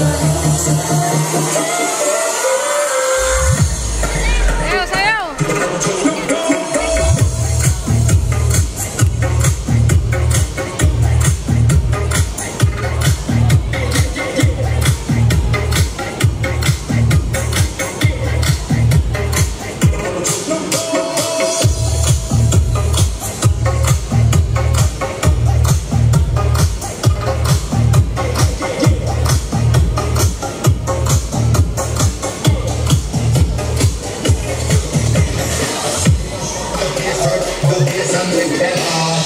love. Sunday,